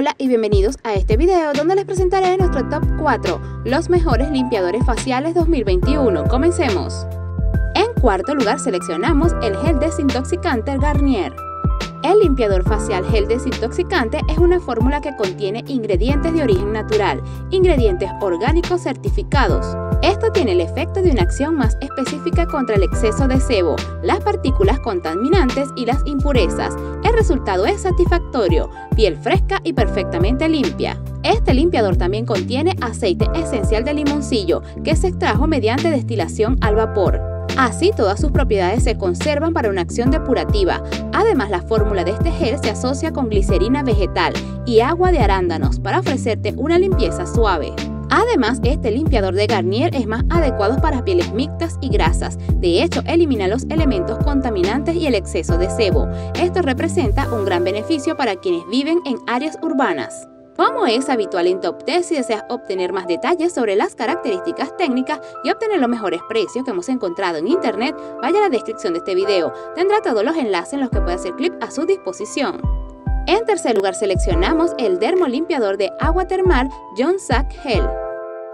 Hola y bienvenidos a este video donde les presentaré nuestro top 4, los mejores limpiadores faciales 2021. Comencemos. En cuarto lugar seleccionamos el gel desintoxicante Garnier. El limpiador facial gel desintoxicante es una fórmula que contiene ingredientes de origen natural, ingredientes orgánicos certificados. Esto tiene el efecto de una acción más específica contra el exceso de sebo, las partículas contaminantes y las impurezas. El resultado es satisfactorio, piel fresca y perfectamente limpia. Este limpiador también contiene aceite esencial de limoncillo que se extrajo mediante destilación al vapor. Así todas sus propiedades se conservan para una acción depurativa. Además, la fórmula de este gel se asocia con glicerina vegetal y agua de arándanos para ofrecerte una limpieza suave. Además, este limpiador de Garnier es más adecuado para pieles mixtas y grasas. De hecho, elimina los elementos contaminantes y el exceso de sebo. Esto representa un gran beneficio para quienes viven en áreas urbanas. Como es habitual en Top Test, si deseas obtener más detalles sobre las características técnicas y obtener los mejores precios que hemos encontrado en internet, vaya a la descripción de este video. Tendrá todos los enlaces en los que puede hacer clip a su disposición. En tercer lugar seleccionamos el dermolimpiador de agua termal John Sack Gel.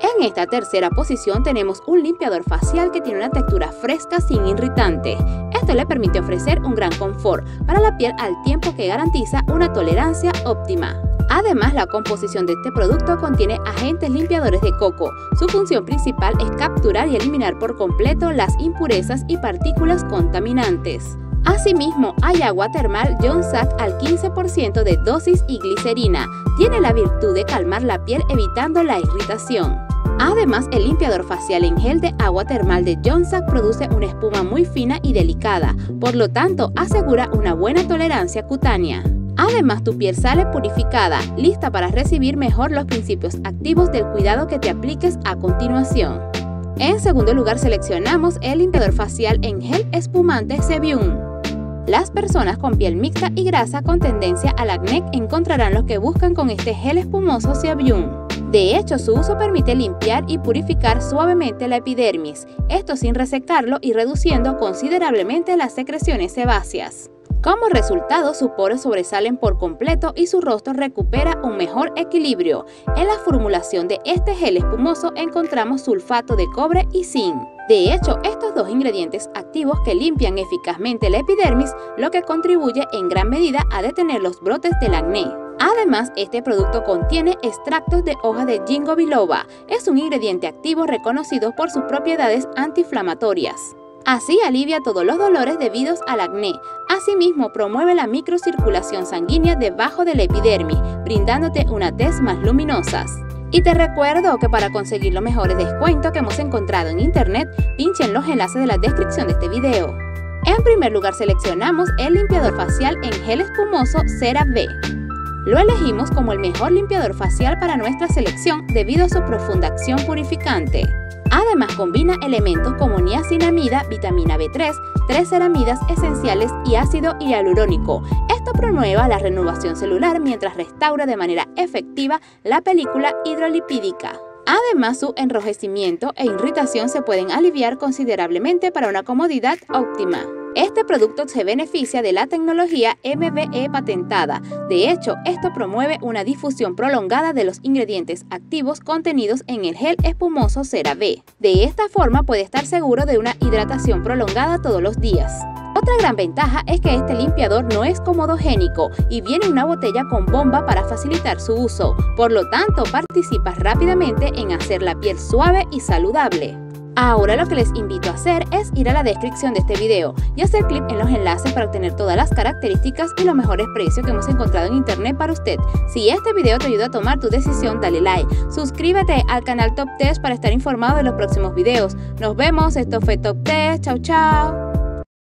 En esta tercera posición tenemos un limpiador facial que tiene una textura fresca sin irritante. Esto le permite ofrecer un gran confort para la piel al tiempo que garantiza una tolerancia óptima. Además, la composición de este producto contiene agentes limpiadores de coco. Su función principal es capturar y eliminar por completo las impurezas y partículas contaminantes. Asimismo, hay agua termal John Sack al 15% de dosis y glicerina. Tiene la virtud de calmar la piel evitando la irritación. Además, el limpiador facial en gel de agua termal de John Sack produce una espuma muy fina y delicada, por lo tanto asegura una buena tolerancia cutánea. Además, tu piel sale purificada, lista para recibir mejor los principios activos del cuidado que te apliques a continuación. En segundo lugar seleccionamos el limpiador facial en gel espumante Sebium. Las personas con piel mixta y grasa con tendencia al acné encontrarán lo que buscan con este gel espumoso Sebium. De hecho, su uso permite limpiar y purificar suavemente la epidermis, esto sin resecarlo y reduciendo considerablemente las secreciones sebáceas. Como resultado, sus poros sobresalen por completo y su rostro recupera un mejor equilibrio. En la formulación de este gel espumoso encontramos sulfato de cobre y zinc. De hecho, estos dos ingredientes activos que limpian eficazmente la epidermis, lo que contribuye en gran medida a detener los brotes del acné. Además, este producto contiene extractos de hoja de ginkgo biloba. Es un ingrediente activo reconocido por sus propiedades antiinflamatorias. Así alivia todos los dolores debidos al acné. Asimismo, promueve la microcirculación sanguínea debajo de la epidermis, brindándote una tez más luminosas. Y te recuerdo que para conseguir los mejores descuentos que hemos encontrado en internet, pinchen los enlaces de la descripción de este video. En primer lugar seleccionamos el limpiador facial en gel espumoso CeraVe. Lo elegimos como el mejor limpiador facial para nuestra selección debido a su profunda acción purificante. Además combina elementos como niacinamida, vitamina B3, tres ceramidas esenciales y ácido hialurónico. Esto promueve la renovación celular mientras restaura de manera efectiva la película hidrolipídica. Además, su enrojecimiento e irritación se pueden aliviar considerablemente para una comodidad óptima. Este producto se beneficia de la tecnología MBE patentada. De hecho, esto promueve una difusión prolongada de los ingredientes activos contenidos en el gel espumoso CeraVe. De esta forma puede estar seguro de una hidratación prolongada todos los días. Otra gran ventaja es que este limpiador no es comodogénico y viene en una botella con bomba para facilitar su uso, por lo tanto participas rápidamente en hacer la piel suave y saludable. Ahora lo que les invito a hacer es ir a la descripción de este video y hacer clic en los enlaces para obtener todas las características y los mejores precios que hemos encontrado en internet para usted. Si este video te ayuda a tomar tu decisión, dale like, suscríbete al canal Top Test para estar informado de los próximos videos. Nos vemos, esto fue Top Test, chao chao.